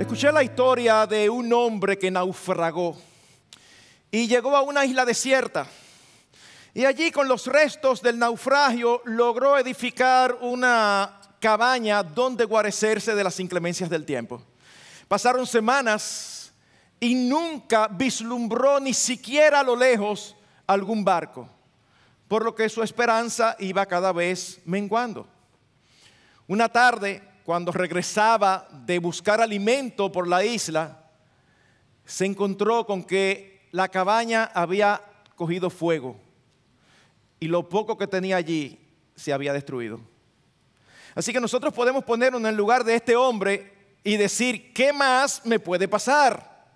Escuché la historia de un hombre que naufragó y llegó a una isla desierta. Y allí con los restos del naufragio logró edificar una cabaña donde guarecerse de las inclemencias del tiempo. Pasaron semanas y nunca vislumbró ni siquiera a lo lejos algún barco, por lo que su esperanza iba cada vez menguando. Una tarde, cuando regresaba de buscar alimento por la isla, se encontró con que la cabaña había cogido fuego y lo poco que tenía allí se había destruido. Así que nosotros podemos ponernos en el lugar de este hombre y decir, ¿qué más me puede pasar?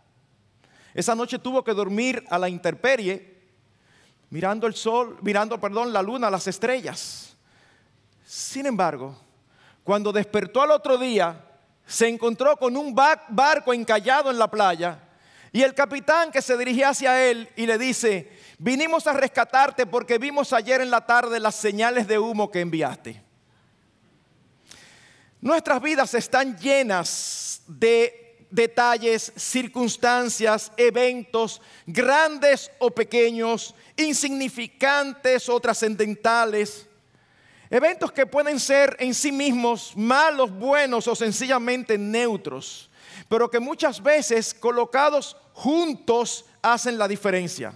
Esa noche tuvo que dormir a la intemperie, mirando el sol, mirando, perdón, la luna, las estrellas. Sin embargo, cuando despertó al otro día, se encontró con un barco encallado en la playa y el capitán que se dirigía hacia él y le dice, vinimos a rescatarte porque vimos ayer en la tarde las señales de humo que enviaste. Nuestras vidas están llenas de detalles, circunstancias, eventos, grandes o pequeños, insignificantes o trascendentales. Eventos que pueden ser en sí mismos malos, buenos o sencillamente neutros, pero que muchas veces colocados juntos hacen la diferencia.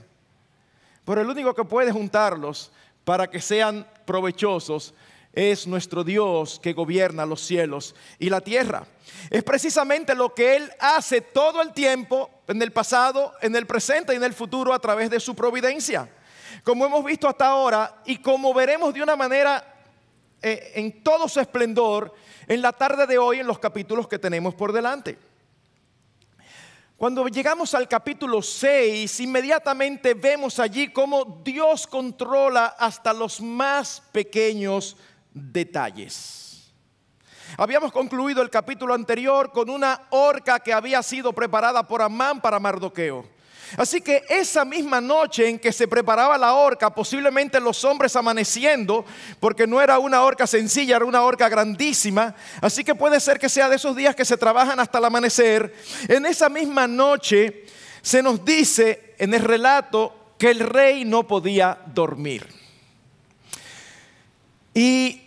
Pero el único que puede juntarlos para que sean provechosos es nuestro Dios que gobierna los cielos y la tierra. Es precisamente lo que Él hace todo el tiempo, en el pasado, en el presente y en el futuro, a través de su providencia. Como hemos visto hasta ahora y como veremos de una manera eh, en todo su esplendor en la tarde de hoy en los capítulos que tenemos por delante. Cuando llegamos al capítulo 6, inmediatamente vemos allí cómo Dios controla hasta los más pequeños detalles. Habíamos concluido el capítulo anterior con una horca que había sido preparada por Amán para Mardoqueo. Así que esa misma noche en que se preparaba la horca, posiblemente los hombres amaneciendo, porque no era una horca sencilla, era una horca grandísima, así que puede ser que sea de esos días que se trabajan hasta el amanecer, en esa misma noche se nos dice en el relato que el rey no podía dormir. Y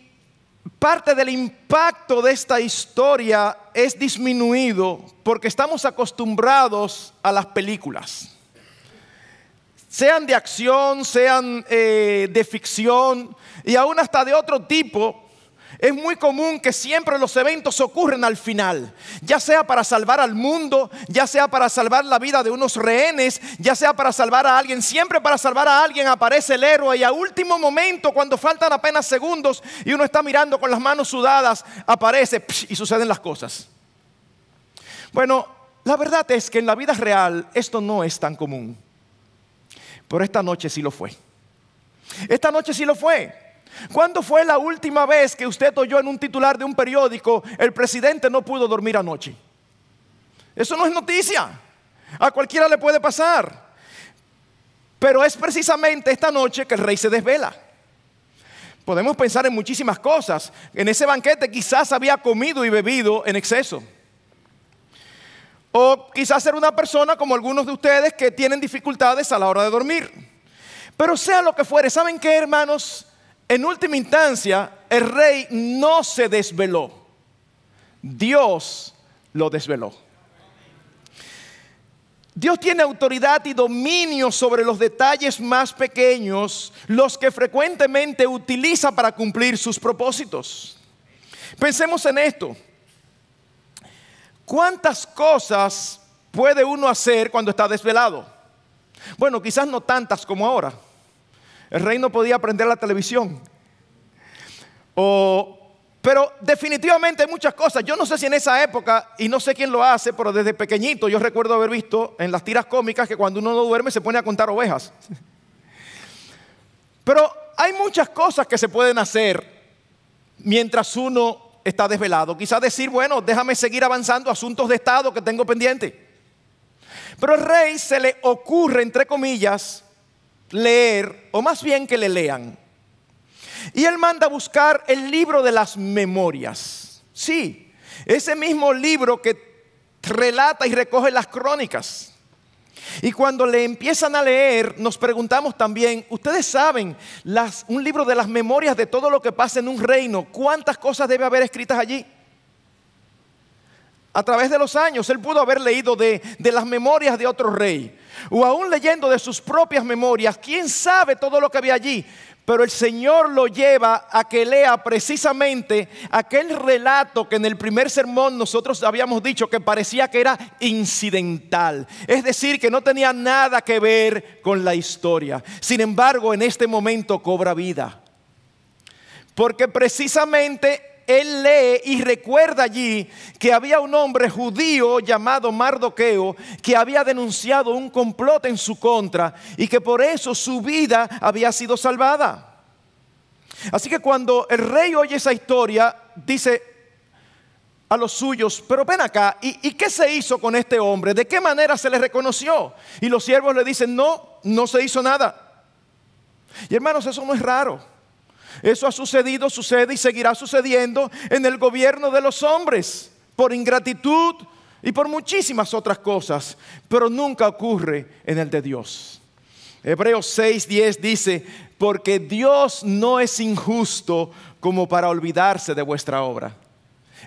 parte del impacto de esta historia es disminuido porque estamos acostumbrados a las películas. Sean de acción, sean eh, de ficción y aún hasta de otro tipo, es muy común que siempre los eventos ocurren al final, ya sea para salvar al mundo, ya sea para salvar la vida de unos rehenes, ya sea para salvar a alguien, siempre para salvar a alguien aparece el héroe y a último momento, cuando faltan apenas segundos y uno está mirando con las manos sudadas, aparece y suceden las cosas. Bueno, la verdad es que en la vida real esto no es tan común, pero esta noche sí lo fue. Esta noche sí lo fue. ¿Cuándo fue la última vez que usted oyó en un titular de un periódico, el presidente no pudo dormir anoche? Eso no es noticia. A cualquiera le puede pasar. Pero es precisamente esta noche que el rey se desvela. Podemos pensar en muchísimas cosas. En ese banquete quizás había comido y bebido en exceso. O quizás era una persona como algunos de ustedes que tienen dificultades a la hora de dormir. Pero sea lo que fuere, ¿saben qué, hermanos? En última instancia, el rey no se desveló. Dios lo desveló. Dios tiene autoridad y dominio sobre los detalles más pequeños, los que frecuentemente utiliza para cumplir sus propósitos. Pensemos en esto. ¿Cuántas cosas puede uno hacer cuando está desvelado? Bueno, quizás no tantas como ahora. El rey no podía prender la televisión. pero definitivamente hay muchas cosas. Yo no sé si en esa época, y no sé quién lo hace, pero desde pequeñito yo recuerdo haber visto en las tiras cómicas que cuando uno no duerme se pone a contar ovejas. Pero hay muchas cosas que se pueden hacer mientras uno está desvelado. Quizás decir, bueno, déjame seguir avanzando asuntos de Estado que tengo pendiente. Pero al rey se le ocurre, entre comillas, leer, o más bien que le lean. Y él manda a buscar el libro de las memorias. Sí, ese mismo libro que relata y recoge las crónicas. Y cuando le empiezan a leer, nos preguntamos también, ustedes saben, un libro de las memorias de todo lo que pasa en un reino, ¿cuántas cosas debe haber escritas allí? A través de los años, él pudo haber leído de, de las memorias de otro rey, o aún leyendo de sus propias memorias, quién sabe todo lo que había allí. Pero el Señor lo lleva a que lea precisamente aquel relato que en el primer sermón nosotros habíamos dicho que parecía que era incidental. Es decir, que no tenía nada que ver con la historia. Sin embargo, en este momento cobra vida. Porque precisamente él lee y recuerda allí que había un hombre judío llamado Mardoqueo que había denunciado un complot en su contra y que por eso su vida había sido salvada. Así que cuando el rey oye esa historia, dice a los suyos, pero ven acá, ¿y, ¿y, qué se hizo con este hombre? ¿De qué manera se le reconoció? Y los siervos le dicen, no, no se hizo nada. Y hermanos, eso no es raro. Eso ha sucedido, sucede y seguirá sucediendo en el gobierno de los hombres por ingratitud y por muchísimas otras cosas, pero nunca ocurre en el de Dios. Hebreos 6:10 dice, porque Dios no es injusto como para olvidarse de vuestra obra.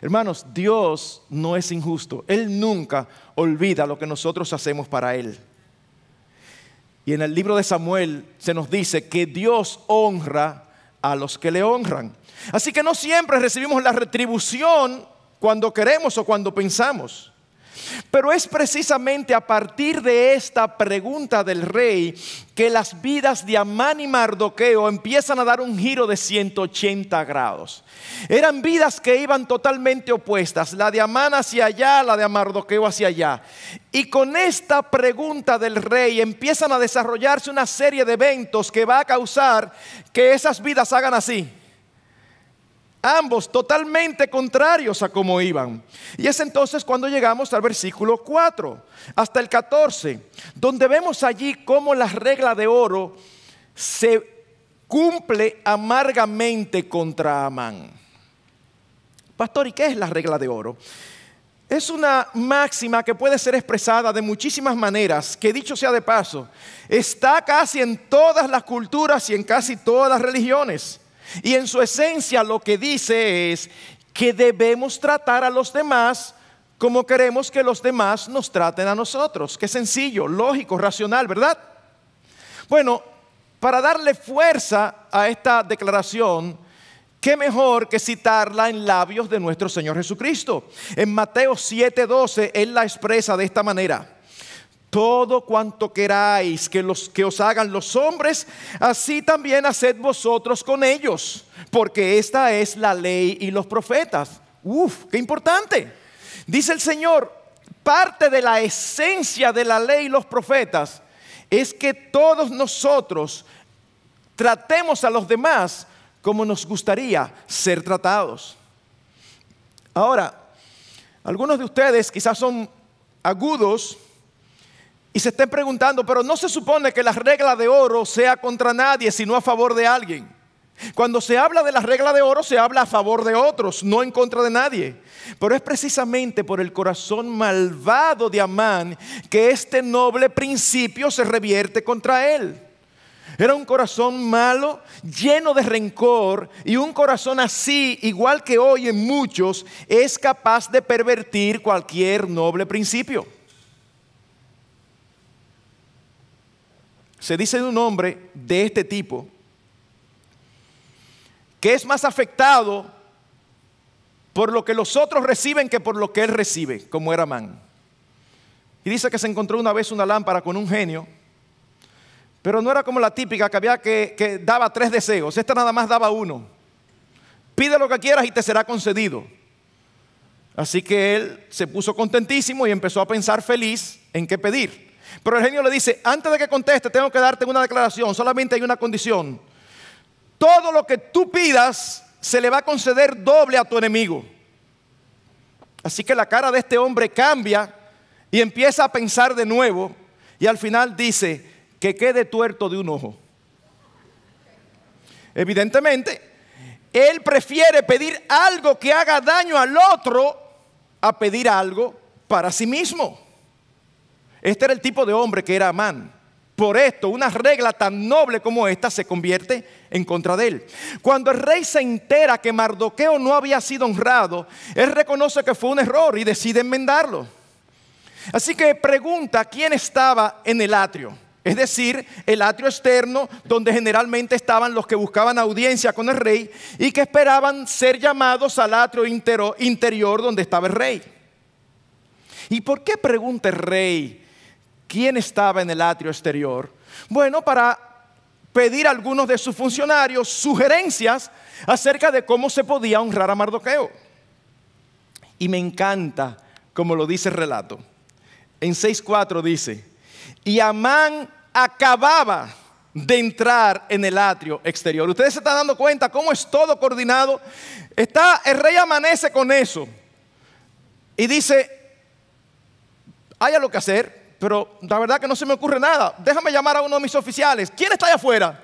Hermanos, Dios no es injusto. Él nunca olvida lo que nosotros hacemos para Él. Y en el libro de Samuel se nos dice que Dios honra a los que le honran. Así que no siempre recibimos la retribución cuando queremos o cuando pensamos. Pero es precisamente a partir de esta pregunta del rey que las vidas de Amán y Mardoqueo empiezan a dar un giro de 180 grados. Eran vidas que iban totalmente opuestas, la de Amán hacia allá, la de Mardoqueo hacia allá. Y con esta pregunta del rey empiezan a desarrollarse una serie de eventos que va a causar que esas vidas hagan así ambos totalmente contrarios a cómo iban. Y es entonces cuando llegamos al versículo 4 hasta el 14, donde vemos allí cómo la regla de oro se cumple amargamente contra Amán. Pastor, ¿y qué es la regla de oro? Es una máxima que puede ser expresada de muchísimas maneras, que dicho sea de paso, está casi en todas las culturas y en casi todas las religiones. Y en su esencia lo que dice es que debemos tratar a los demás como queremos que los demás nos traten a nosotros. Qué sencillo, lógico, racional, ¿verdad? Bueno, para darle fuerza a esta declaración, qué mejor que citarla en labios de nuestro Señor Jesucristo. En Mateo 7:12, Él la expresa de esta manera todo cuanto queráis que, los, que os hagan los hombres, así también haced vosotros con ellos, porque esta es la ley y los profetas. Uf, qué importante. Dice el Señor, parte de la esencia de la ley y los profetas es que todos nosotros tratemos a los demás como nos gustaría ser tratados. Ahora, algunos de ustedes quizás son agudos y se estén preguntando, pero no se supone que la regla de oro sea contra nadie, sino a favor de alguien. Cuando se habla de la regla de oro, se habla a favor de otros, no en contra de nadie. Pero es precisamente por el corazón malvado de Amán que este noble principio se revierte contra él. Era un corazón malo, lleno de rencor, y un corazón así, igual que hoy en muchos, es capaz de pervertir cualquier noble principio. Se dice de un hombre de este tipo que es más afectado por lo que los otros reciben que por lo que él recibe, como era Man. Y dice que se encontró una vez una lámpara con un genio, pero no era como la típica que había que, que daba tres deseos, esta nada más daba uno. Pide lo que quieras y te será concedido. Así que él se puso contentísimo y empezó a pensar feliz en qué pedir. Pero el genio le dice, antes de que conteste, tengo que darte una declaración, solamente hay una condición. Todo lo que tú pidas se le va a conceder doble a tu enemigo. Así que la cara de este hombre cambia y empieza a pensar de nuevo y al final dice que quede tuerto de un ojo. Evidentemente, él prefiere pedir algo que haga daño al otro a pedir algo para sí mismo. Este era el tipo de hombre que era Amán. Por esto, una regla tan noble como esta se convierte en contra de él. Cuando el rey se entera que Mardoqueo no había sido honrado, él reconoce que fue un error y decide enmendarlo. Así que pregunta quién estaba en el atrio. Es decir, el atrio externo donde generalmente estaban los que buscaban audiencia con el rey y que esperaban ser llamados al atrio interior donde estaba el rey. ¿Y por qué pregunta el rey quién estaba en el atrio exterior? Bueno, para pedir a algunos de sus funcionarios sugerencias acerca de cómo se podía honrar a Mardoqueo. Y me encanta como lo dice el relato. En 6.4 dice, y Amán acababa de entrar en el atrio exterior. Ustedes se están dando cuenta cómo es todo coordinado. Está el rey amanece con eso y dice, haya lo que hacer, pero la verdad que no se me ocurre nada. Déjame llamar a uno de mis oficiales. ¿Quién está allá afuera?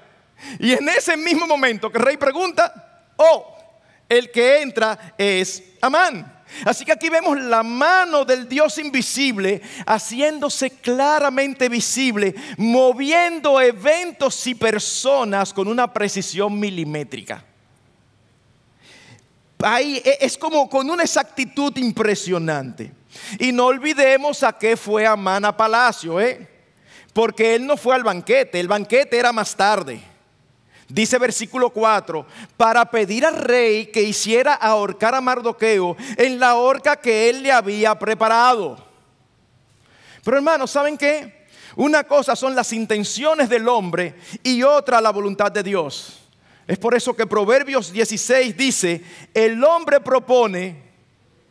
Y en ese mismo momento que el rey pregunta, oh, el que entra es Amán. Así que aquí vemos la mano del Dios invisible haciéndose claramente visible, moviendo eventos y personas con una precisión milimétrica. Ahí e, es como con una exactitud impresionante. Y no olvidemos a qué fue Amán a Palacio, ¿eh? porque él no fue al banquete, el banquete era más tarde. Dice versículo 4, para pedir al rey que hiciera ahorcar a Mardoqueo en la horca que él le había preparado. Pero hermanos, ¿saben qué? Una cosa son las intenciones del hombre y otra la voluntad de Dios. Es por eso que Proverbios 16 dice, el hombre propone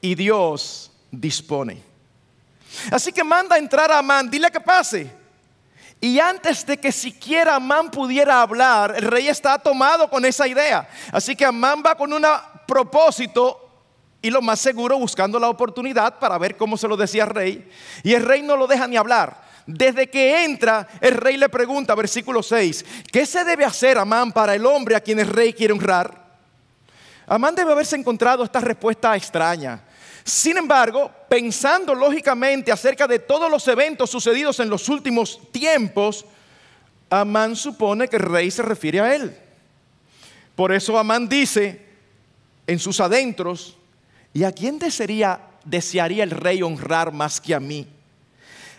y Dios dispone. Así que manda a entrar a Amán, dile que pase. Y antes de que siquiera Amán pudiera hablar, el rey está tomado con esa idea. Así que Amán va con un propósito y lo más seguro buscando la oportunidad para ver cómo se lo decía el rey. Y el rey no lo deja ni hablar. Desde que entra, el rey le pregunta, versículo 6, ¿qué se debe hacer, Amán, para el hombre a quien el rey quiere honrar? Amán debe haberse encontrado esta respuesta extraña. Sin embargo, pensando lógicamente acerca de todos los eventos sucedidos en los últimos tiempos, Amán supone que el rey se refiere a él. Por eso Amán dice en sus adentros, ¿y a quién desearía, desearía el rey honrar más que a mí?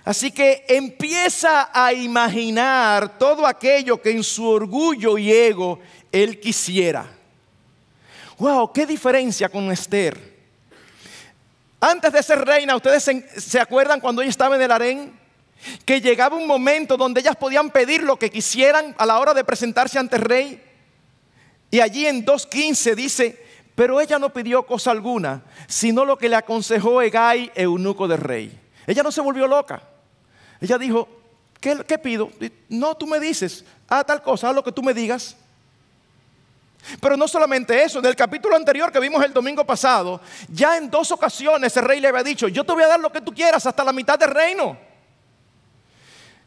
Así que empieza a imaginar todo aquello que en su orgullo y ego él quisiera. Wow, qué diferencia con Esther. Antes de ser reina, ¿ustedes se, acuerdan cuando ella estaba en el harén? Que llegaba un momento donde ellas podían pedir lo que quisieran a la hora de presentarse ante el rey. Y allí en 2.15 dice, pero ella no pidió cosa alguna, sino lo que le aconsejó Egay, eunuco del rey. Ella no se volvió loca. Ella dijo, ¿qué, qué pido? No, tú me dices, ah, tal cosa, haz lo que tú me digas. Pero no solamente eso, en el capítulo anterior que vimos el domingo pasado, ya en dos ocasiones el rey le había dicho, yo te voy a dar lo que tú quieras hasta la mitad del reino.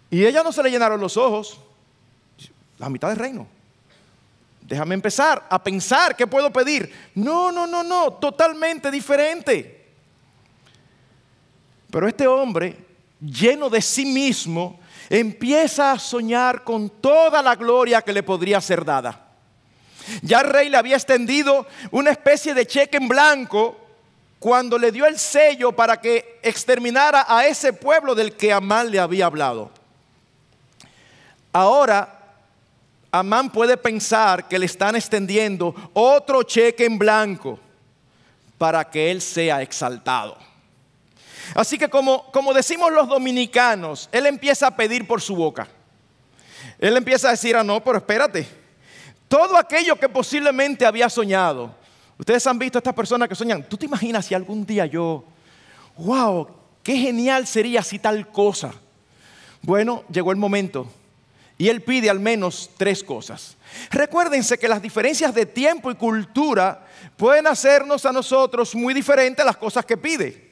Y ella no se le llenaron los ojos, la mitad del reino. Déjame empezar a pensar qué puedo pedir. No, no, no, no, totalmente diferente. Pero este hombre, lleno de sí mismo, empieza a soñar con toda la gloria que le podría ser dada. Ya el rey le había extendido una especie de cheque en blanco cuando le dio el sello para que exterminara a ese pueblo del que Amán le había hablado. Ahora, Amán puede pensar que le están extendiendo otro cheque en blanco para que él sea exaltado. Así que como, como decimos los dominicanos, él empieza a pedir por su boca. Él empieza a decir, ah, no, pero espérate, todo aquello que posiblemente había soñado. Ustedes han visto a estas personas que soñan. ¿Tú te imaginas si algún día yo, wow, qué genial sería si tal cosa? Bueno, llegó el momento y él pide al menos tres cosas. Recuérdense que las diferencias de tiempo y cultura pueden hacernos a nosotros muy diferentes las cosas que pide.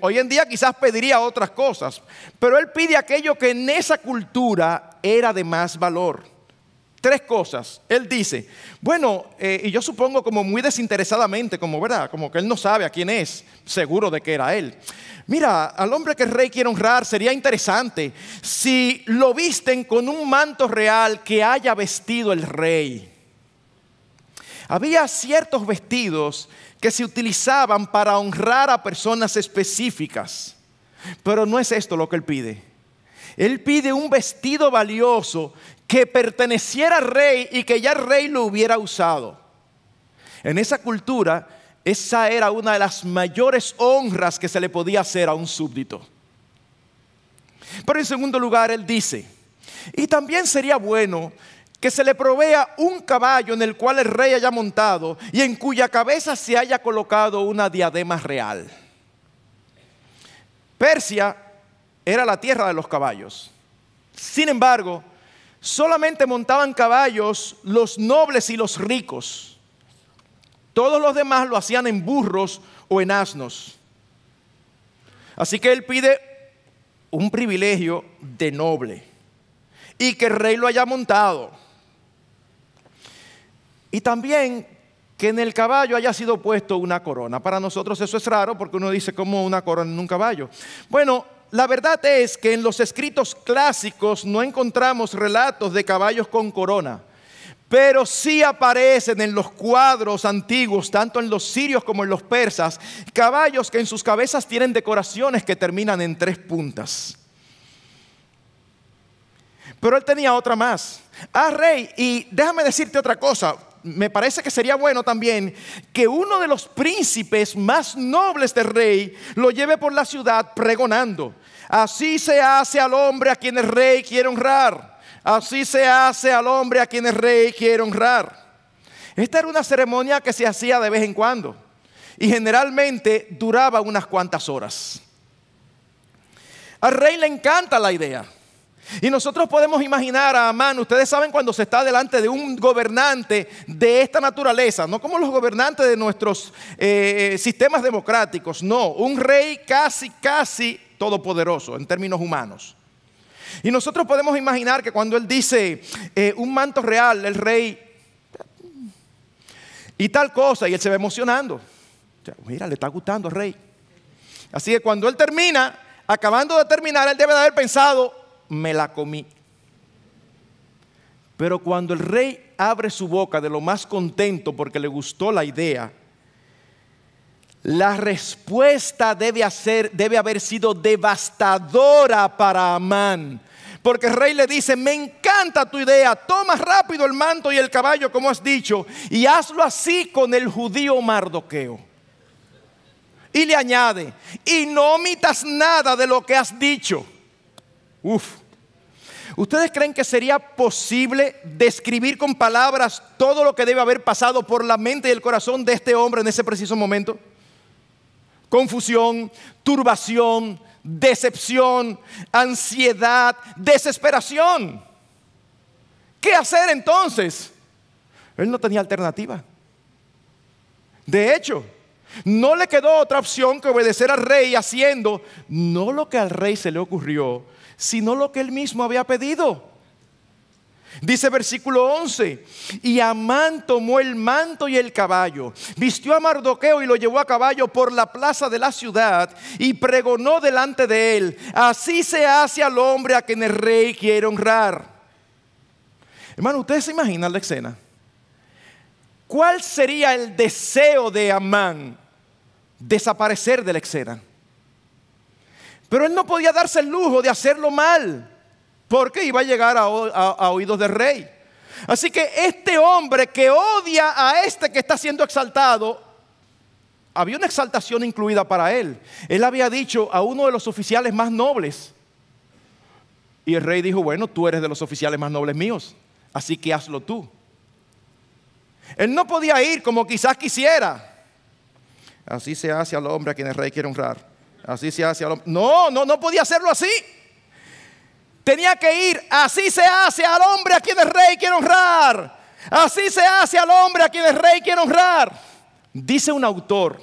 hoy en día quizás pediría otras cosas, pero él pide aquello que en esa cultura era de más valor. Tres cosas. Él dice, bueno, eh, y yo supongo como muy desinteresadamente, como verdad, como que él no sabe a quién es, seguro de que era él. Mira, al hombre que el rey quiere honrar sería interesante si lo visten con un manto real que haya vestido el rey. Había ciertos vestidos que se utilizaban para honrar a personas específicas, pero no es esto lo que él pide. Él pide un vestido valioso que perteneciera al rey y que ya el rey lo hubiera usado. En esa cultura, esa era una de las mayores honras que se le podía hacer a un súbdito. Pero en segundo lugar, él dice, y también sería bueno que se le provea un caballo en el cual el rey haya montado y en cuya cabeza se haya colocado una diadema real. Persia era la tierra de los caballos. Sin embargo, solamente montaban caballos los nobles y los ricos. Todos los demás lo hacían en burros o en asnos. Así que él pide un privilegio de noble y que el rey lo haya montado. Y también que en el caballo haya sido puesto una corona. Para nosotros eso es raro porque uno dice como una corona en un caballo. Bueno, la verdad es que en los escritos clásicos no encontramos relatos de caballos con corona, pero sí aparecen en los cuadros antiguos, tanto en los sirios como en los persas, caballos que en sus cabezas tienen decoraciones que terminan en tres puntas. Pero él tenía otra más. Ah, rey, y déjame decirte otra cosa, me parece que sería bueno también que uno de los príncipes más nobles del rey lo lleve por la ciudad pregonando. Así se hace al hombre a quien el rey quiere honrar. Así se hace al hombre a quien el rey quiere honrar. Esta era una ceremonia que se hacía de vez en cuando y generalmente duraba unas cuantas horas. Al rey le encanta la idea. Y nosotros podemos imaginar a Amán, ustedes saben cuando se está delante de un gobernante de esta naturaleza, no como los gobernantes de nuestros eh, sistemas democráticos, no, un rey casi, casi todopoderoso en términos humanos. Y nosotros podemos imaginar que cuando él dice eh, un manto real, el rey, y tal cosa, y él se va emocionando. mira, le está gustando al rey. Así que cuando él termina, acabando de terminar, él debe de haber pensado, me la comí. Pero cuando el rey abre su boca de lo más contento porque le gustó la idea, la respuesta debe, haber sido devastadora para Amán. Porque el rey le dice, me encanta tu idea, toma rápido el manto y el caballo como has dicho y hazlo así con el judío Mardoqueo. Y le añade, y no omitas nada de lo que has dicho. Uf. ¿Ustedes creen que sería posible describir con palabras todo lo que debe haber pasado por la mente y el corazón de este hombre en ese preciso momento? Confusión, turbación, decepción, ansiedad, desesperación. ¿Qué hacer entonces? Él no tenía alternativa. De hecho, no le quedó otra opción que obedecer al rey haciendo no lo que al rey se le ocurrió, sino lo que él mismo había pedido. Dice versículo 11, y Amán tomó el manto y el caballo, vistió a Mardoqueo y lo llevó a caballo por la plaza de la ciudad y pregonó delante de él, así se hace al hombre a quien el rey quiere honrar. Hermano, ¿ustedes se imaginan la escena? ¿Cuál sería el deseo de Amán? Desaparecer de la escena. Pero él no podía darse el lujo de hacerlo mal, porque iba a llegar a, oídos del rey. Así que este hombre que odia a este que está siendo exaltado, había una exaltación incluida para él. Él había dicho a uno de los oficiales más nobles. Y el rey dijo, bueno, tú eres de los oficiales más nobles míos, así que hazlo tú. Él no podía ir como quizás quisiera. Así se hace al hombre a quien el rey quiere honrar. Así se hace al hombre. No, no, no podía hacerlo así. Tenía que ir, así se hace al hombre a quien el rey quiere honrar. Así se hace al hombre a quien el rey quiere honrar. Dice un autor,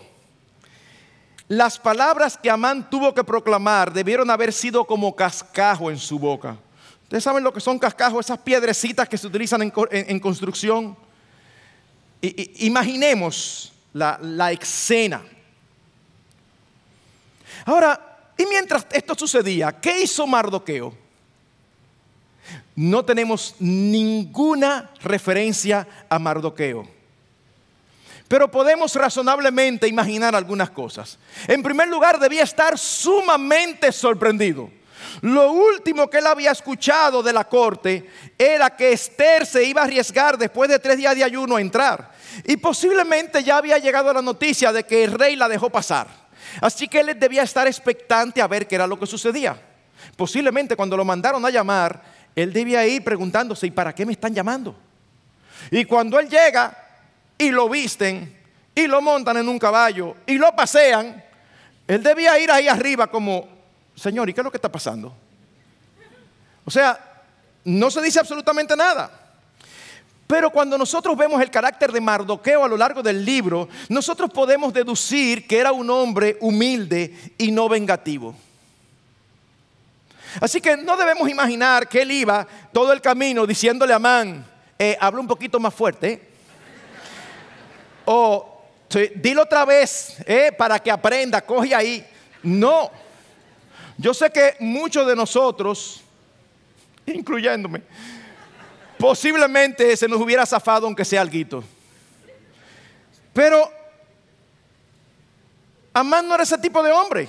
las palabras que Amán tuvo que proclamar debieron haber sido como cascajo en su boca. Ustedes saben lo que son cascajos, esas piedrecitas que se utilizan en, construcción. imaginemos la, la escena. Ahora, y mientras esto sucedía, ¿qué hizo Mardoqueo? No tenemos ninguna referencia a Mardoqueo. Pero podemos razonablemente imaginar algunas cosas. En primer lugar, debía estar sumamente sorprendido. Lo último que él había escuchado de la corte era que Esther se iba a arriesgar después de tres días de ayuno a entrar. Y posiblemente ya había llegado la noticia de que el rey la dejó pasar. Así que él debía estar expectante a ver qué era lo que sucedía. Posiblemente cuando lo mandaron a llamar, él debía ir preguntándose, ¿y para qué me están llamando? Y cuando él llega y lo visten y lo montan en un caballo y lo pasean, él debía ir ahí arriba como, Señor, ¿y qué es lo que está pasando? O sea, no se dice absolutamente nada. Pero cuando nosotros vemos el carácter de Mardoqueo a lo largo del libro, nosotros podemos deducir que era un hombre humilde y no vengativo. Así que no debemos imaginar que él iba todo el camino diciéndole a Amán, eh, habla un poquito más fuerte. O dilo otra vez eh, para que aprenda, coge ahí. No. Yo sé que muchos de nosotros, incluyéndome, posiblemente se nos hubiera zafado aunque sea algo. Pero Amán no era ese tipo de hombre.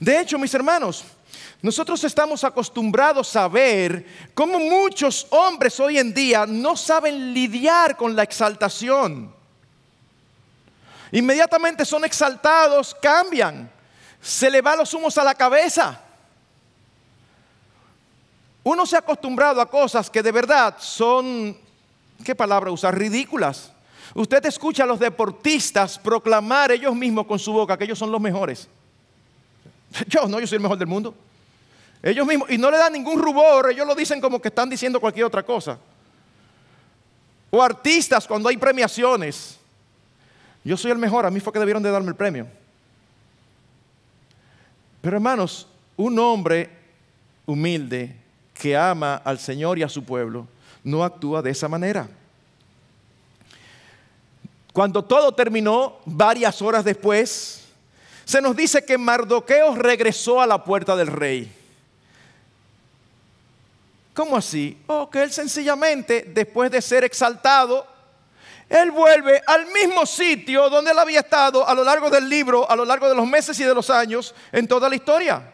De hecho, mis hermanos, nosotros estamos acostumbrados a ver cómo muchos hombres hoy en día no saben lidiar con la exaltación. Inmediatamente son exaltados, cambian se le va los humos a la cabeza. Uno se ha acostumbrado a cosas que de verdad son, ¿qué palabra usar? Ridículas. Usted escucha a los deportistas proclamar ellos mismos con su boca que ellos son los mejores. Yo no, yo soy el mejor del mundo. Ellos mismos, y no le dan ningún rubor, ellos lo dicen como que están diciendo cualquier otra cosa. O artistas cuando hay premiaciones. Yo soy el mejor, a mí fue que debieron de darme el premio. Pero hermanos, un hombre humilde que ama al Señor y a su pueblo no actúa de esa manera. Cuando todo terminó, varias horas después, se nos dice que Mardoqueo regresó a la puerta del rey. ¿Cómo así? Oh, que él sencillamente, después de ser exaltado, él vuelve al mismo sitio donde él había estado a lo largo del libro, a lo largo de los meses y de los años, en toda la historia.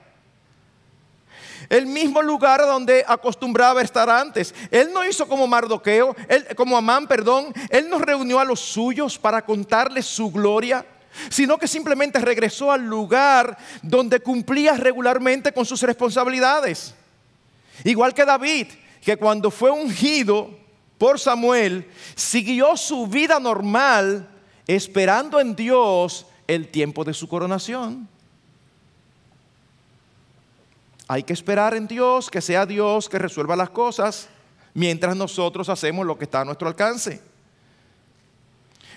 El mismo lugar donde acostumbraba estar antes. Él no hizo como Mardoqueo, como Amán, perdón. Él no reunió a los suyos para contarles su gloria, sino que simplemente regresó al lugar donde cumplía regularmente con sus responsabilidades. Igual que David, que cuando fue ungido por Samuel, siguió su vida normal esperando en Dios el tiempo de su coronación. Hay que esperar en Dios, que sea Dios que resuelva las cosas, mientras nosotros hacemos lo que está a nuestro alcance.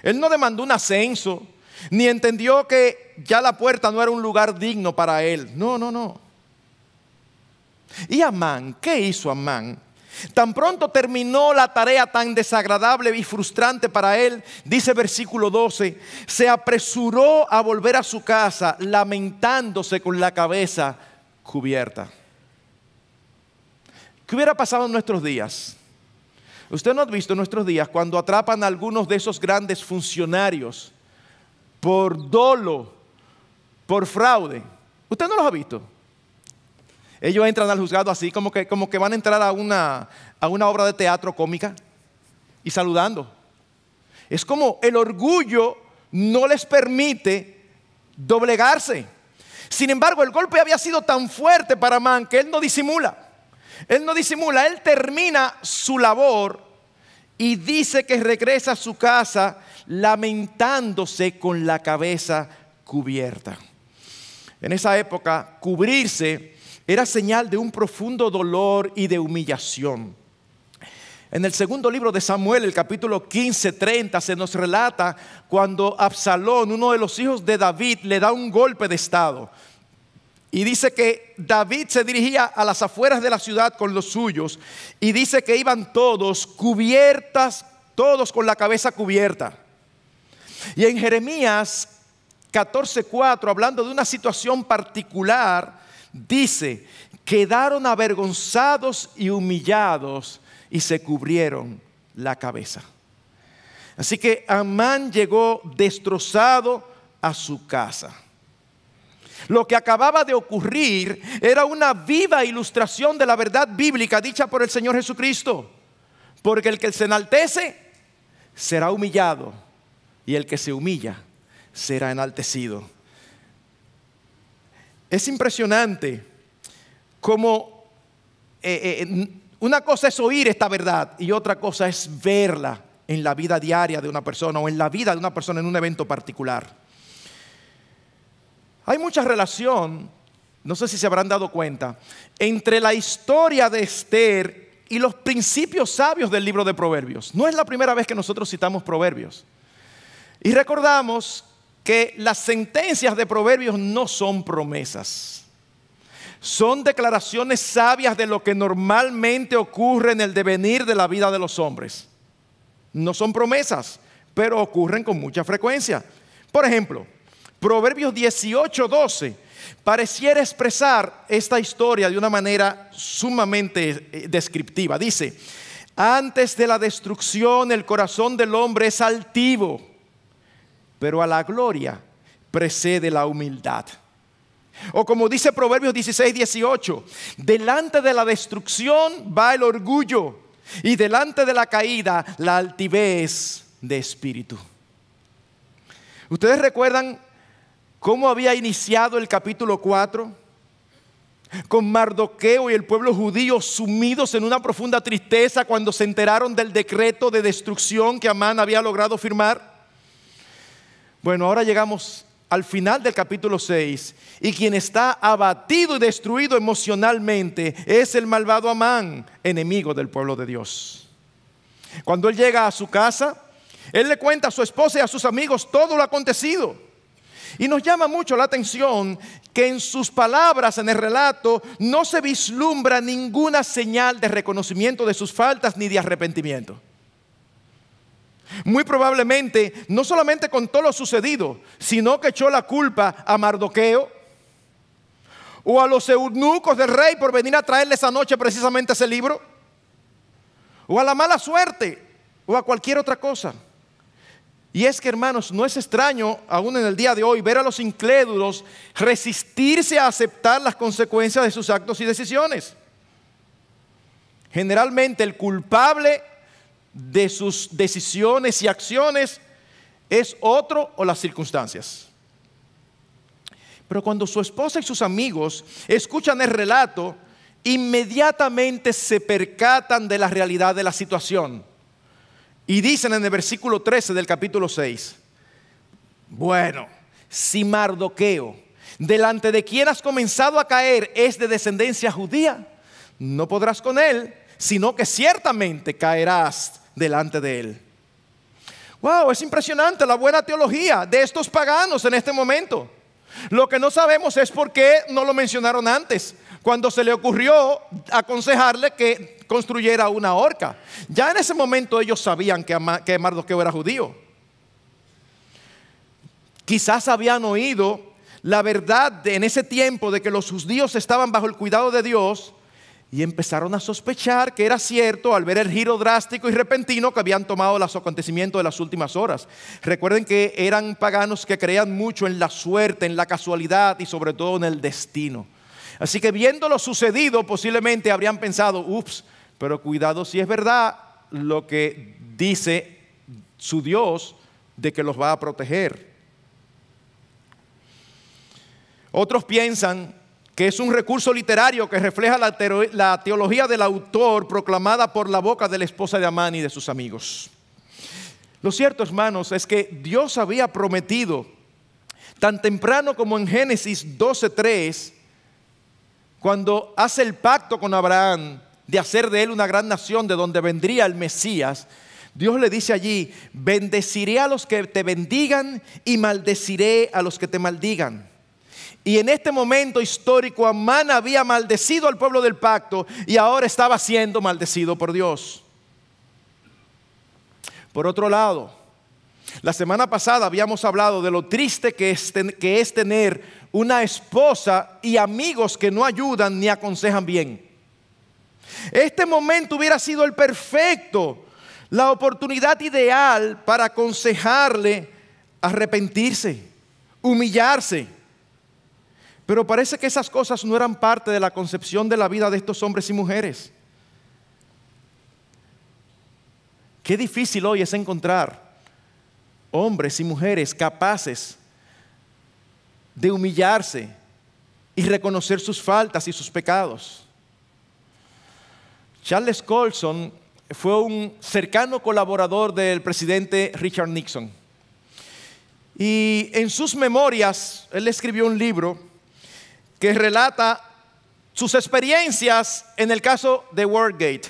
Él no demandó un ascenso, ni entendió que ya la puerta no era un lugar digno para él. No, no, no. ¿Y Amán? ¿Qué hizo Amán? Tan pronto terminó la tarea tan desagradable y frustrante para él, dice versículo 12, se apresuró a volver a su casa lamentándose con la cabeza cubierta. ¿Qué hubiera pasado en nuestros días? Usted no ha visto en nuestros días cuando atrapan a algunos de esos grandes funcionarios por dolo, por fraude. ¿Usted no los ha visto? Ellos entran al juzgado así, como que, como que van a entrar a una, a una obra de teatro cómica y saludando. Es como el orgullo no les permite doblegarse. Sin embargo, el golpe había sido tan fuerte para Man que él no disimula. Él no disimula, él termina su labor y dice que regresa a su casa lamentándose con la cabeza cubierta. En esa época, cubrirse era señal de un profundo dolor y de humillación. En el segundo libro de Samuel, el capítulo 15, 30, se nos relata cuando Absalón, uno de los hijos de David, le da un golpe de estado. Y dice que David se dirigía a las afueras de la ciudad con los suyos. Y dice que iban todos cubiertas, todos con la cabeza cubierta. Y en Jeremías 14:4, hablando de una situación particular, dice, quedaron avergonzados y humillados y se cubrieron la cabeza. Así que Amán llegó destrozado a su casa. Lo que acababa de ocurrir era una viva ilustración de la verdad bíblica dicha por el Señor Jesucristo. Porque el que se enaltece será humillado y el que se humilla será enaltecido. Es impresionante cómo eh, eh, una cosa es oír esta verdad y otra cosa es verla en la vida diaria de una persona o en la vida de una persona en un evento particular. Hay mucha relación, no sé si se habrán dado cuenta, entre la historia de Esther y los principios sabios del libro de Proverbios. No es la primera vez que nosotros citamos Proverbios. Y recordamos que las sentencias de Proverbios no son promesas. Son declaraciones sabias de lo que normalmente ocurre en el devenir de la vida de los hombres. No son promesas, pero ocurren con mucha frecuencia. Por ejemplo, Proverbios 18, 12 pareciera expresar esta historia de una manera sumamente eh, descriptiva. Dice, antes de la destrucción el corazón del hombre es altivo, pero a la gloria precede la humildad. O como dice Proverbios 16, 18, delante de la destrucción va el orgullo y delante de la caída la altivez de espíritu. ¿Ustedes recuerdan cómo había iniciado el capítulo 4? Con Mardoqueo y el pueblo judío sumidos en una profunda tristeza cuando se enteraron del decreto de destrucción que Amán había logrado firmar. Bueno, ahora llegamos al final del capítulo 6 y quien está abatido y destruido emocionalmente es el malvado Amán, enemigo del pueblo de Dios. Cuando él llega a su casa, él le cuenta a su esposa y a sus amigos todo lo acontecido. Y nos llama mucho la atención que en sus palabras, en el relato, no se vislumbra ninguna señal de reconocimiento de sus faltas ni de arrepentimiento. Muy probablemente no solamente contó lo sucedido, sino que echó la culpa a Mardoqueo o a los eunucos del rey por venir a traerle esa noche precisamente ese libro, o a la mala suerte, o a cualquier otra cosa. Y es que, hermanos, no es extraño, aún en el día de hoy, ver a los incrédulos resistirse a aceptar las consecuencias de sus actos y decisiones. Generalmente el culpable de sus decisiones y acciones es otro o las circunstancias. Pero cuando su esposa y sus amigos escuchan el relato, inmediatamente se percatan de la realidad de la situación. Y dicen en el versículo 13 del capítulo 6, bueno, si Mardoqueo, delante de quien has comenzado a caer, es de descendencia judía, no podrás con él, sino que ciertamente caerás delante de él. Wow, es impresionante la buena teología de estos paganos en este momento. Lo que no sabemos es por qué no lo mencionaron antes, cuando se le ocurrió aconsejarle que construyera una horca. Ya en ese momento ellos sabían que, que Mardoqueo era judío. Quizás habían oído la verdad en ese tiempo de que los judíos estaban bajo el cuidado de Dios y empezaron a sospechar que era cierto al ver el giro drástico y repentino que habían tomado los acontecimientos de las últimas horas. Recuerden que eran paganos que creían mucho en la suerte, en la casualidad y sobre todo en el destino. Así que viendo lo sucedido, posiblemente habrían pensado, ups, pero cuidado si es verdad lo que dice su Dios de que los va a proteger. Otros piensan que es un recurso literario que refleja la, teología del autor proclamada por la boca de la esposa de Amán y de sus amigos. Lo cierto, hermanos, es que Dios había prometido, tan temprano como en Génesis 12.3, cuando hace el pacto con Abraham de hacer de él una gran nación de donde vendría el Mesías, Dios le dice allí, bendeciré a los que te bendigan y maldeciré a los que te maldigan Y en este momento histórico, Amán había maldecido al pueblo del pacto y ahora estaba siendo maldecido por Dios. Por otro lado, la semana pasada habíamos hablado de lo triste que es, tener una esposa y amigos que no ayudan ni aconsejan bien. Este momento hubiera sido el perfecto, la oportunidad ideal para aconsejarle arrepentirse, humillarse pero parece que esas cosas no eran parte de la concepción de la vida de estos hombres y mujeres. Qué difícil hoy es encontrar hombres y mujeres capaces de humillarse y reconocer sus faltas y sus pecados. Charles Colson fue un cercano colaborador del presidente Richard Nixon. Y en sus memorias, él escribió un libro que relata sus experiencias en el caso de Watergate.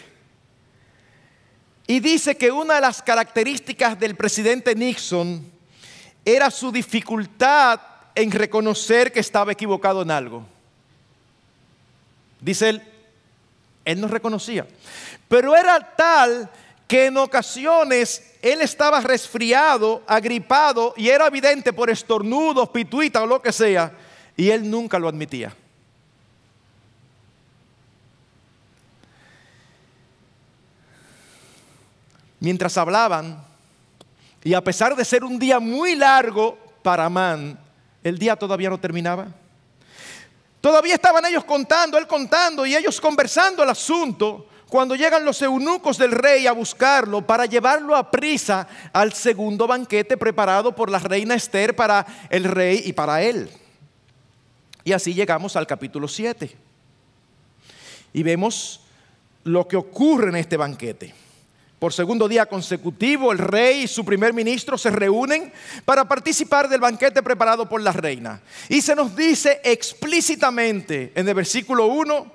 Y dice que una de las características del presidente Nixon era su dificultad en reconocer que estaba equivocado en algo. Dice él, él no reconocía. Pero era tal que en ocasiones él estaba resfriado, agripado y era evidente por estornudos, pituita o lo que sea, y él nunca lo admitía. Mientras hablaban, y a pesar de ser un día muy largo para Amán, el día todavía no terminaba. Todavía estaban ellos contando, él contando y ellos conversando el asunto cuando llegan los eunucos del rey a buscarlo para llevarlo a prisa al segundo banquete preparado por la reina Esther para el rey y para él. Y así llegamos al capítulo 7. Y vemos lo que ocurre en este banquete. Por segundo día consecutivo, el rey y su primer ministro se reúnen para participar del banquete preparado por la reina. Y se nos dice explícitamente en el versículo 1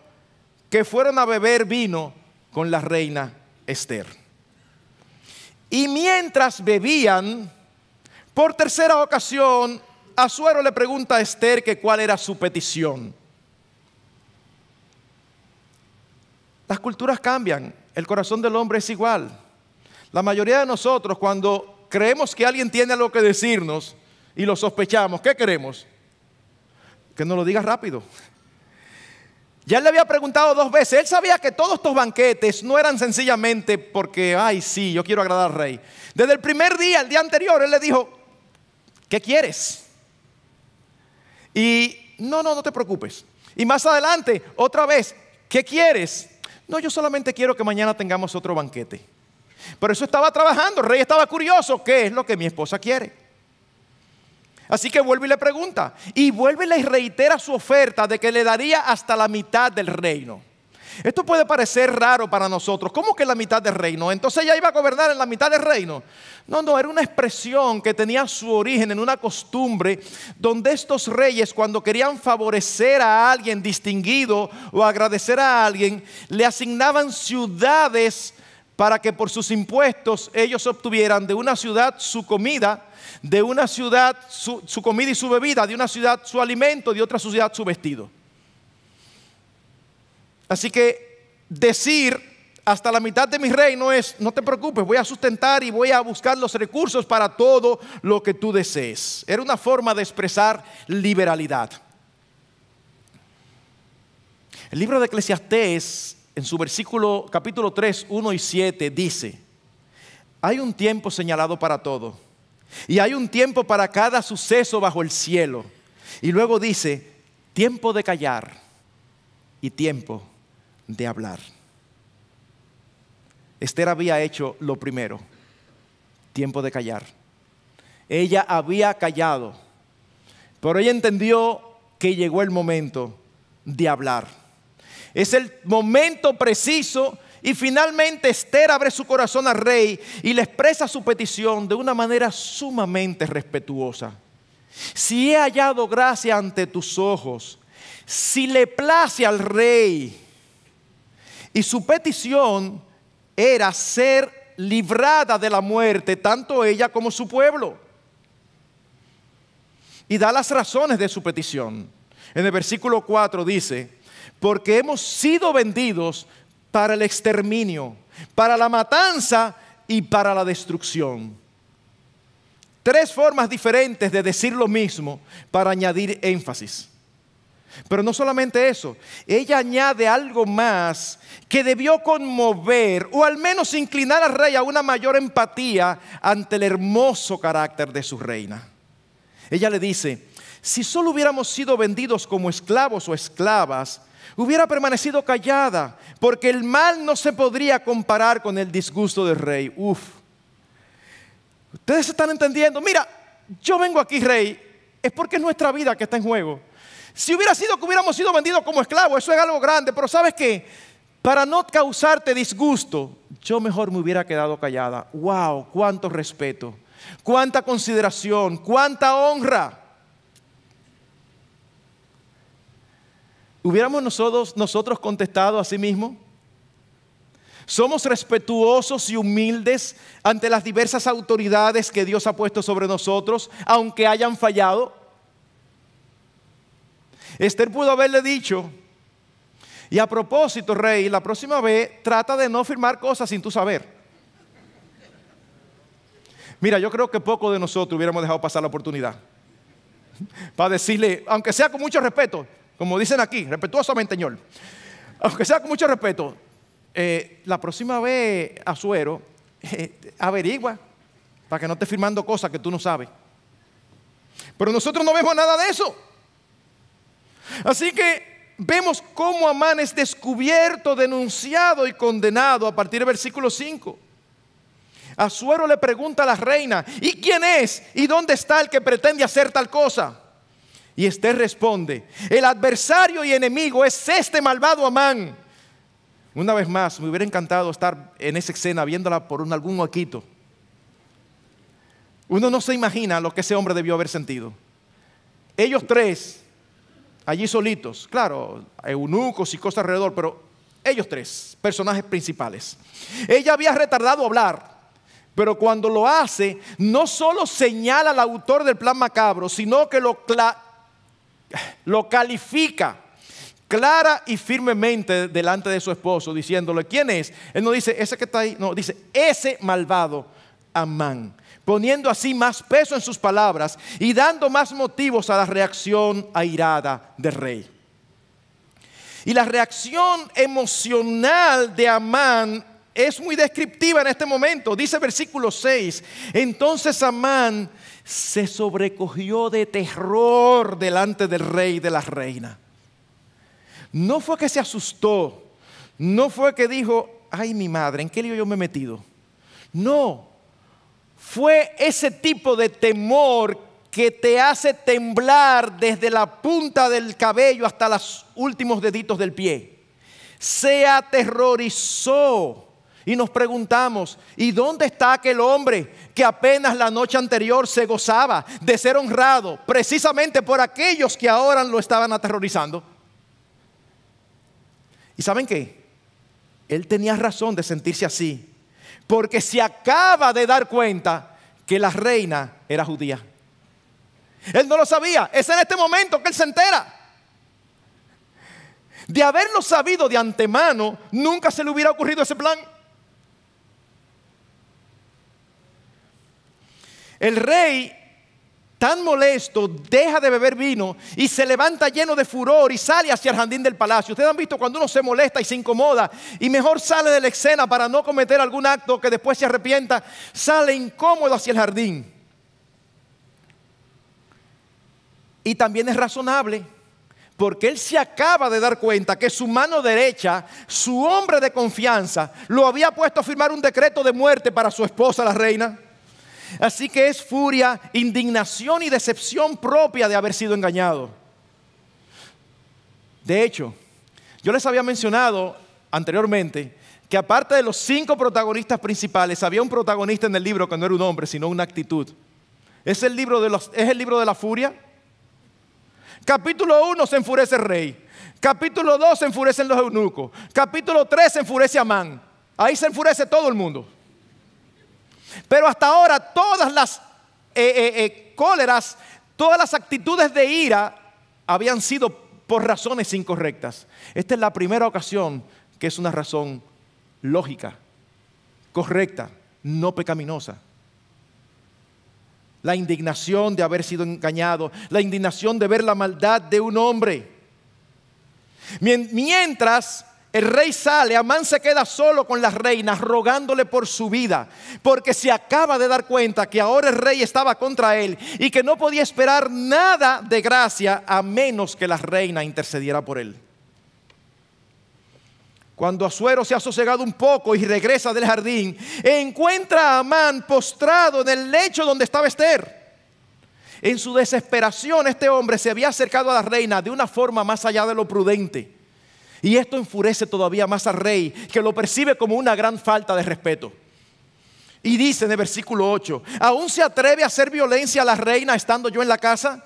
que fueron a beber vino con la reina Esther. Y mientras bebían, por tercera ocasión, Azuero le pregunta a Esther que cuál era su petición. Las culturas cambian, el corazón del hombre es igual. La mayoría de nosotros cuando creemos que alguien tiene algo que decirnos y lo sospechamos, ¿qué queremos? Que nos lo diga rápido. Ya le había preguntado dos veces. Él sabía que todos estos banquetes no eran sencillamente porque, ay, sí, yo quiero agradar al rey. Desde el primer día, el día anterior, él le dijo, ¿qué quieres? Y no, no, no te preocupes. Y más adelante, otra vez, ¿qué quieres? No, yo solamente quiero que mañana tengamos otro banquete. Pero eso estaba trabajando, el rey estaba curioso, ¿qué es lo que mi esposa quiere? Así que vuelve y le pregunta, y vuelve y le reitera su oferta de que le daría hasta la mitad del reino. Esto puede parecer raro para nosotros. ¿Cómo que la mitad del reino? Entonces ella iba a gobernar en la mitad del reino. No, no, era una expresión que tenía su origen en una costumbre donde estos reyes cuando querían favorecer a alguien distinguido o agradecer a alguien, le asignaban ciudades para que por sus impuestos ellos obtuvieran de una ciudad su comida, de una ciudad su, su comida y su bebida, de una ciudad su alimento, de otra ciudad su vestido. Así que decir hasta la mitad de mi reino es, no te preocupes, voy a sustentar y voy a buscar los recursos para todo lo que tú desees. Era una forma de expresar liberalidad. El libro de Eclesiastés, en su versículo capítulo 3, 1 y 7, dice, hay un tiempo señalado para todo y hay un tiempo para cada suceso bajo el cielo. Y luego dice, tiempo de callar y tiempo de hablar. Esther había hecho lo primero, tiempo de callar. Ella había callado, pero ella entendió que llegó el momento de hablar. Es el momento preciso y finalmente Esther abre su corazón al rey y le expresa su petición de una manera sumamente respetuosa. Si he hallado gracia ante tus ojos, si le place al rey, y su petición era ser librada de la muerte, tanto ella como su pueblo. Y da las razones de su petición. en el versículo 4 dice, porque hemos sido vendidos para el exterminio, para la matanza y para la destrucción. Tres formas diferentes de decir lo mismo para añadir énfasis. Pero no solamente eso, ella añade algo más que debió conmover o al menos inclinar al rey a una mayor empatía ante el hermoso carácter de su reina. Ella le dice, si solo hubiéramos sido vendidos como esclavos o esclavas, hubiera permanecido callada, porque el mal no se podría comparar con el disgusto del rey. Uf. Ustedes están entendiendo, mira, yo vengo aquí, rey, es porque es nuestra vida que está en juego. Si hubiera sido que hubiéramos sido vendidos como esclavos, eso es algo grande, pero ¿sabes qué? Para no causarte disgusto, yo mejor me hubiera quedado callada. ¡Wow! ¡Cuánto respeto! ¡Cuánta consideración! ¡Cuánta honra! ¿Hubiéramos nosotros, nosotros contestado a sí mismo? Somos respetuosos y humildes ante las diversas autoridades que Dios ha puesto sobre nosotros, aunque hayan fallado. Esther pudo haberle dicho, y a propósito, rey, la próxima vez trata de no firmar cosas sin tu saber. Mira, yo creo que poco de nosotros hubiéramos dejado pasar la oportunidad. Para decirle, aunque sea con mucho respeto, como dicen aquí, respetuosamente, Señor, aunque sea con mucho respeto, eh, la próxima vez, Azuero, eh, averigua para que no esté firmando cosas que tú no sabes. Pero nosotros no vemos nada de eso. Así que vemos cómo Amán es descubierto, denunciado y condenado a partir del versículo 5. Azuero le pregunta a la reina, ¿y quién es? ¿Y dónde está el que pretende hacer tal cosa? Y Esther responde, el adversario y enemigo es este malvado Amán. Una vez más, me hubiera encantado estar en esa escena viéndola por un, algún huequito. Uno no se imagina lo que ese hombre debió haber sentido. Ellos tres allí solitos. Claro, eunucos y cosas alrededor, pero ellos tres, personajes principales. Ella había retardado hablar, pero cuando lo hace, no solo señala al autor del plan macabro, sino que lo, lo califica clara y firmemente delante de su esposo, diciéndole, ¿quién es? Él no dice, ese que está ahí, no, dice, ese malvado Amán poniendo así más peso en sus palabras y dando más motivos a la reacción airada del rey. Y la reacción emocional de Amán es muy descriptiva en este momento. Dice versículo 6, entonces Amán se sobrecogió de terror delante del rey y de la reina. No fue que se asustó, no fue que dijo, ay mi madre, ¿en qué lío yo me he metido? No, fue ese tipo de temor que te hace temblar desde la punta del cabello hasta los últimos deditos del pie. Se aterrorizó. Y nos preguntamos, ¿y dónde está aquel hombre que apenas la noche anterior se gozaba de ser honrado precisamente por aquellos que ahora lo estaban aterrorizando? ¿Y saben qué? Él tenía razón de sentirse así, porque se acaba de dar cuenta que la reina era judía. Él no lo sabía, es en este momento que él se entera. De haberlo sabido de antemano, nunca se le hubiera ocurrido ese plan. El rey tan molesto, deja de beber vino y se levanta lleno de furor y sale hacia el jardín del palacio. Ustedes han visto cuando uno se molesta y se incomoda y mejor sale de la escena para no cometer algún acto que después se arrepienta, sale incómodo hacia el jardín. Y también es razonable porque él se acaba de dar cuenta que su mano derecha, su hombre de confianza, lo había puesto a firmar un decreto de muerte para su esposa, la reina. Así que es furia, indignación y decepción propia de haber sido engañado. De hecho, yo les había mencionado anteriormente que aparte de los cinco protagonistas principales, había un protagonista en el libro que no era un hombre, sino una actitud. Es el libro de, los, es el libro de la furia. Capítulo 1 se enfurece el rey. Capítulo 2 se enfurecen los eunucos. Capítulo 3 se enfurece Amán. Ahí se enfurece todo el mundo. Pero hasta ahora todas las eh, eh, eh, cóleras, todas las actitudes de ira habían sido por razones incorrectas. Esta es la primera ocasión que es una razón lógica, correcta, no pecaminosa. La indignación de haber sido engañado, la indignación de ver la maldad de un hombre. Mientras el rey sale, Amán se queda solo con las reinas rogándole por su vida, porque se acaba de dar cuenta que ahora el rey estaba contra él y que no podía esperar nada de gracia a menos que la reina intercediera por él. Cuando Asuero se ha sosegado un poco y regresa del jardín, encuentra a Amán postrado en el lecho donde estaba Esther. En su desesperación, este hombre se había acercado a la reina de una forma más allá de lo prudente. Y esto enfurece todavía más al rey, que lo percibe como una gran falta de respeto. Y dice en el versículo 8, ¿aún se atreve a hacer violencia a la reina estando yo en la casa?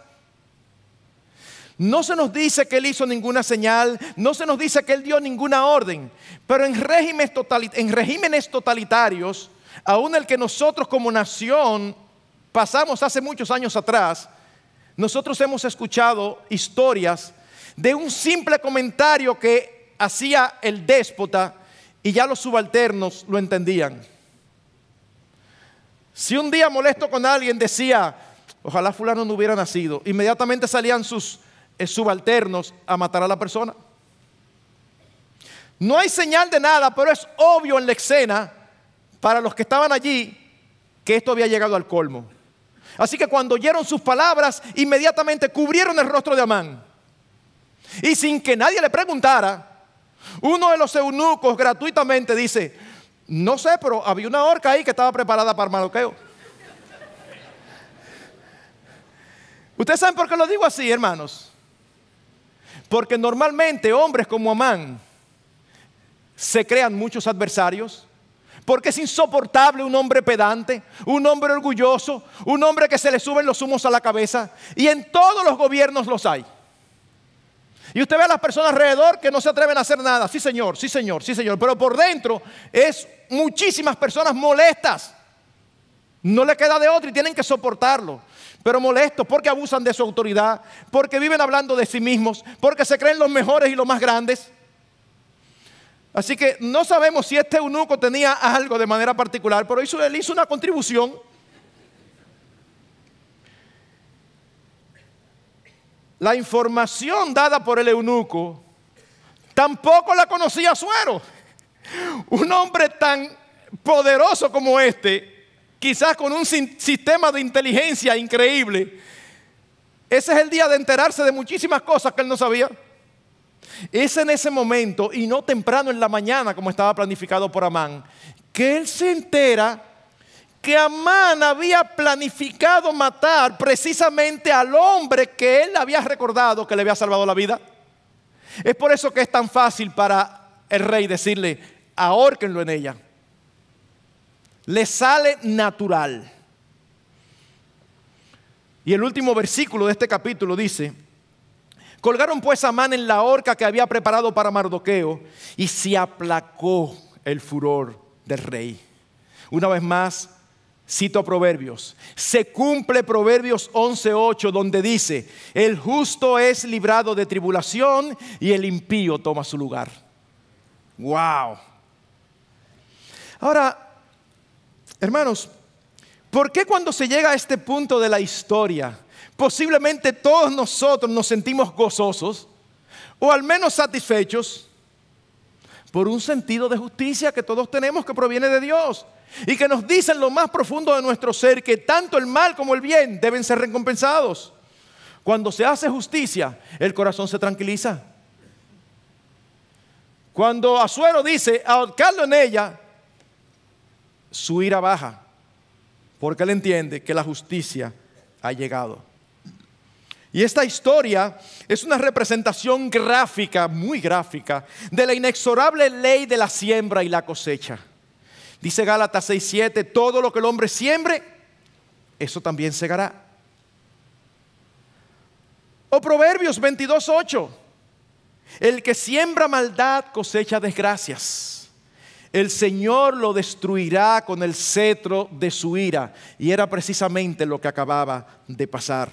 No se nos dice que él hizo ninguna señal, no se nos dice que él dio ninguna orden, pero en regímenes, en regímenes totalitarios, aún el que nosotros como nación pasamos hace muchos años atrás, nosotros hemos escuchado historias de un simple comentario que hacía el déspota y ya los subalternos lo entendían. Si un día molesto con alguien decía, ojalá fulano no hubiera nacido, inmediatamente salían sus subalternos a matar a la persona. No hay señal de nada, pero es obvio en la escena para los que estaban allí que esto había llegado al colmo. Así que cuando oyeron sus palabras, inmediatamente cubrieron el rostro de Amán. Y sin que nadie le preguntara, uno de los eunucos gratuitamente dice, no sé, pero había una horca ahí que estaba preparada para Mardoqueo. Ustedes saben por qué lo digo así, hermanos. Porque normalmente hombres como Amán se crean muchos adversarios. Porque es insoportable un hombre pedante, un hombre orgulloso, un hombre que se le suben los humos a la cabeza. Y en todos los gobiernos los hay. Y usted ve a las personas alrededor que no se atreven a hacer nada. Sí, señor, sí, señor, sí, señor. Pero por dentro es muchísimas personas molestas. No le queda de otro y tienen que soportarlo pero molestos porque abusan de su autoridad, porque viven hablando de sí mismos, porque se creen los mejores y los más grandes. Así que no sabemos si este eunuco tenía algo de manera particular, pero hizo, él hizo una contribución. La información dada por el eunuco tampoco la conocía Suero. Un hombre tan poderoso como este quizás con un sistema de inteligencia increíble. Ese es el día de enterarse de muchísimas cosas que él no sabía. Es en ese momento y no temprano en la mañana como estaba planificado por Amán, que él se entera que Amán había planificado matar precisamente al hombre que él había recordado que le había salvado la vida. Es por eso que es tan fácil para el rey decirle, ahórquenlo en ella le sale natural. Y el último versículo de este capítulo dice, colgaron pues a Amán en la horca que había preparado para Mardoqueo y se aplacó el furor del rey. Una vez más, cito Proverbios, se cumple Proverbios 11.8 donde dice, el justo es librado de tribulación y el impío toma su lugar. Wow. Ahora, Hermanos, ¿por qué cuando se llega a este punto de la historia, posiblemente todos nosotros nos sentimos gozosos o al menos satisfechos? Por un sentido de justicia que todos tenemos que proviene de Dios y que nos dice en lo más profundo de nuestro ser que tanto el mal como el bien deben ser recompensados. Cuando se hace justicia, el corazón se tranquiliza. Cuando Azuero dice, ahorcarlo en ella, su ira baja, porque él entiende que la justicia ha llegado. Y esta historia es una representación gráfica, muy gráfica, de la inexorable ley de la siembra y la cosecha. Dice Gálatas 6:7, todo lo que el hombre siembre, eso también segará. O Proverbios 22:8, el que siembra maldad cosecha desgracias el Señor lo destruirá con el cetro de su ira. Y era precisamente lo que acababa de pasar.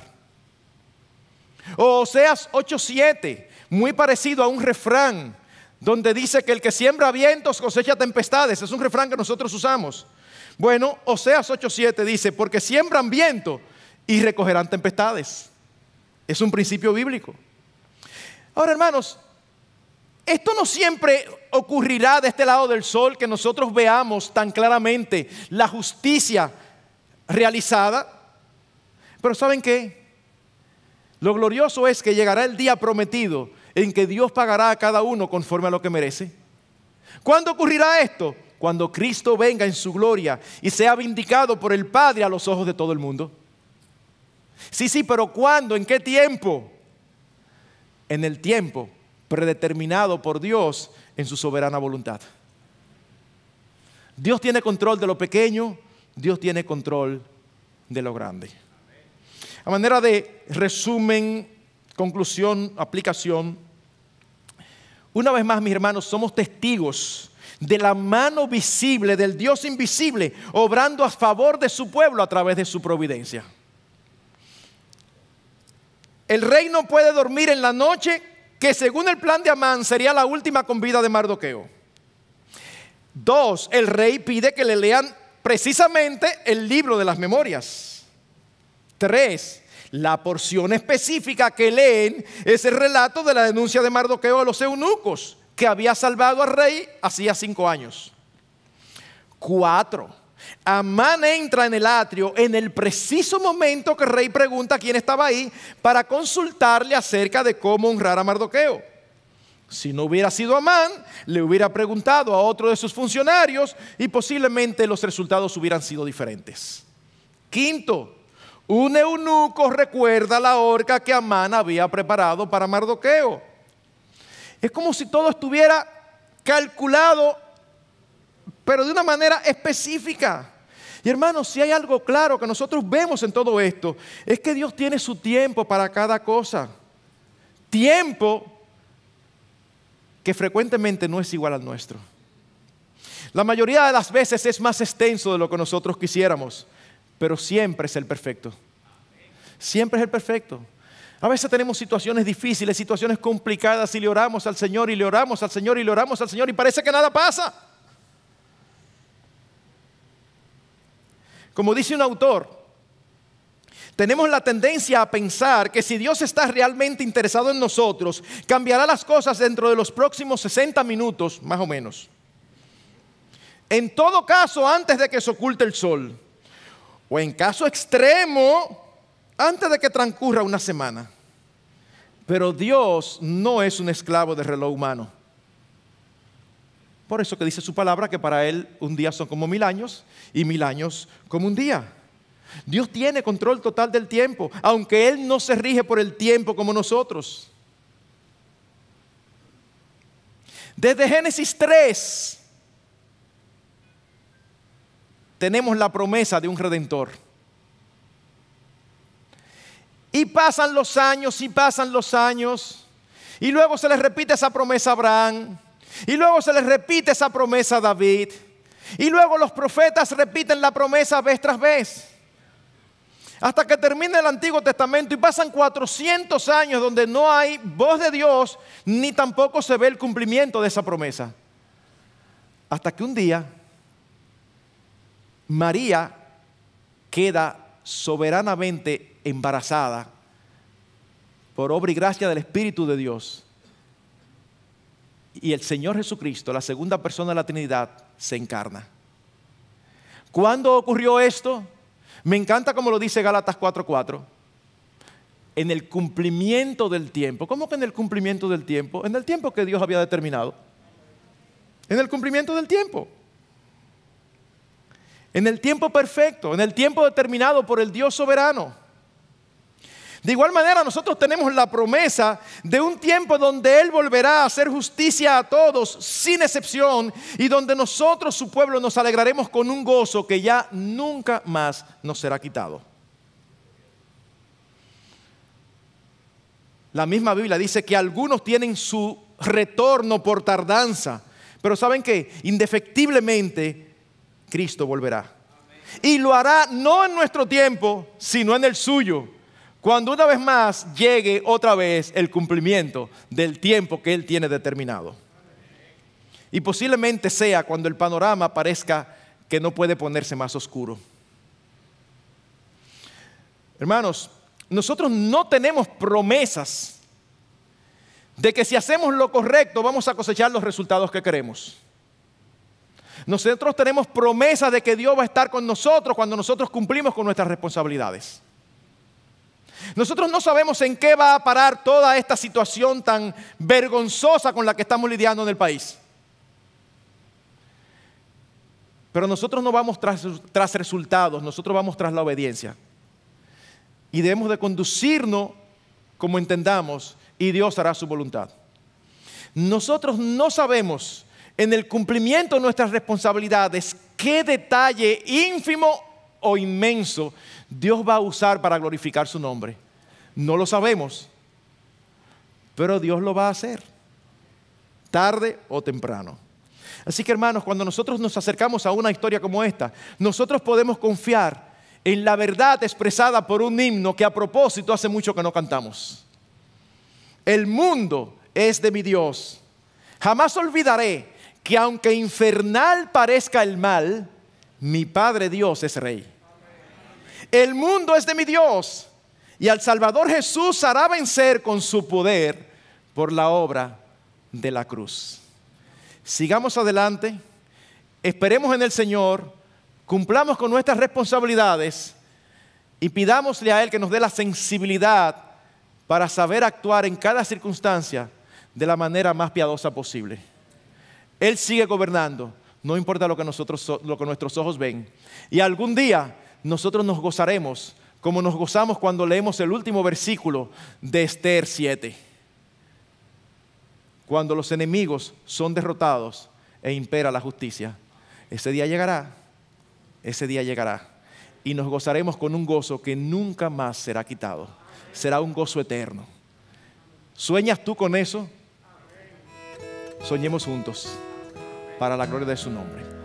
O Oseas 8:7, muy parecido a un refrán donde dice que el que siembra vientos cosecha tempestades. Es un refrán que nosotros usamos. Bueno, Oseas 8:7 dice, porque siembran viento y recogerán tempestades. Es un principio bíblico. Ahora, hermanos, esto no siempre ocurrirá de este lado del sol que nosotros veamos tan claramente la justicia realizada. Pero ¿saben qué? Lo glorioso es que llegará el día prometido en que Dios pagará a cada uno conforme a lo que merece. ¿Cuándo ocurrirá esto? Cuando Cristo venga en su gloria y sea vindicado por el Padre a los ojos de todo el mundo. Sí, sí, pero ¿cuándo? ¿En qué tiempo? En el tiempo predeterminado por Dios en su soberana voluntad. Dios tiene control de lo pequeño, Dios tiene control de lo grande. A manera de resumen, conclusión, aplicación, una vez más, mis hermanos, somos testigos de la mano visible del Dios invisible, obrando a favor de su pueblo a través de su providencia. El rey no puede dormir en la noche, que según el plan de Amán sería la última con vida de Mardoqueo. Dos, el rey pide que le lean precisamente el libro de las memorias. Tres, la porción específica que leen es el relato de la denuncia de Mardoqueo a los eunucos, que había salvado al rey hacía cinco años. Cuatro, Amán entra en el atrio en el preciso momento que el rey pregunta quién estaba ahí para consultarle acerca de cómo honrar a Mardoqueo. Si no hubiera sido Amán, le hubiera preguntado a otro de sus funcionarios y posiblemente los resultados hubieran sido diferentes. Quinto, un eunuco recuerda la horca que Amán había preparado para Mardoqueo. Es como si todo estuviera calculado, pero de una manera específica. Y hermanos, si hay algo claro que nosotros vemos en todo esto, es que Dios tiene su tiempo para cada cosa. Tiempo que frecuentemente no es igual al nuestro. La mayoría de las veces es más extenso de lo que nosotros quisiéramos pero siempre es el perfecto. Siempre es el perfecto. A veces tenemos situaciones difíciles, situaciones complicadas y le oramos al Señor y le oramos al Señor y le oramos al Señor y parece que nada pasa. Como dice un autor, tenemos la tendencia a pensar que si Dios está realmente interesado en nosotros, cambiará las cosas dentro de los próximos 60 minutos, más o menos. En todo caso, antes de que se oculte el sol o en caso extremo, antes de que transcurra una semana. Pero Dios no es un esclavo de reloj humano. Por eso que dice su palabra que para Él un día son como mil años y mil años como un día. Dios tiene control total del tiempo, aunque Él no se rige por el tiempo como nosotros. Desde Génesis 3 tenemos la promesa de un redentor. Y pasan los años y pasan los años. Y luego se les repite esa promesa a Abraham. Y luego se les repite esa promesa a David. Y luego los profetas repiten la promesa vez tras vez. Hasta que termina el Antiguo Testamento y pasan 400 años donde no hay voz de Dios ni tampoco se ve el cumplimiento de esa promesa. Hasta que un día María queda soberanamente embarazada por obra y gracia del Espíritu de Dios. Y el Señor Jesucristo, la segunda persona de la Trinidad, se encarna. ¿Cuándo ocurrió esto? Me encanta como lo dice Gálatas 4:4. En el cumplimiento del tiempo. ¿Cómo que en el cumplimiento del tiempo? En el tiempo que Dios había determinado. En el cumplimiento del tiempo en el tiempo perfecto, en el tiempo determinado por el Dios soberano. De igual manera, nosotros tenemos la promesa de un tiempo donde Él volverá a hacer justicia a todos, sin excepción, y donde nosotros, su pueblo, nos alegraremos con un gozo que ya nunca más nos será quitado. La misma Biblia dice que algunos tienen su retorno por tardanza, pero saben que indefectiblemente Cristo volverá. Y lo hará no en nuestro tiempo, sino en el suyo, cuando una vez más llegue otra vez el cumplimiento del tiempo que Él tiene determinado. Y posiblemente sea cuando el panorama parezca que no puede ponerse más oscuro. Hermanos, nosotros no tenemos promesas de que si hacemos lo correcto vamos a cosechar los resultados que queremos. Nosotros tenemos promesas de que Dios va a estar con nosotros cuando nosotros cumplimos con nuestras responsabilidades. Nosotros no sabemos en qué va a parar toda esta situación tan vergonzosa con la que estamos lidiando en el país. Pero nosotros no vamos tras, tras resultados, nosotros vamos tras la obediencia. Y debemos de conducirnos como entendamos y Dios hará su voluntad. Nosotros no sabemos en el cumplimiento de nuestras responsabilidades qué detalle ínfimo o inmenso Dios va a usar para glorificar su nombre. No lo sabemos, pero Dios lo va a hacer, tarde o temprano. Así que hermanos, cuando nosotros nos acercamos a una historia como esta, nosotros podemos confiar en la verdad expresada por un himno que a propósito hace mucho que no cantamos. El mundo es de mi Dios. Jamás olvidaré que aunque infernal parezca el mal, mi Padre Dios es rey. El mundo es de mi Dios y al Salvador Jesús hará vencer con su poder por la obra de la cruz. Sigamos adelante, esperemos en el Señor, cumplamos con nuestras responsabilidades y pidámosle a Él que nos dé la sensibilidad para saber actuar en cada circunstancia de la manera más piadosa posible. Él sigue gobernando, no importa lo que, nosotros, lo que nuestros ojos ven. Y algún día nosotros nos gozaremos como nos gozamos cuando leemos el último versículo de Esther 7. Cuando los enemigos son derrotados e impera la justicia. Ese día llegará, ese día llegará. Y nos gozaremos con un gozo que nunca más será quitado. Será un gozo eterno. ¿Sueñas tú con eso? Soñemos juntos para la gloria de su nombre.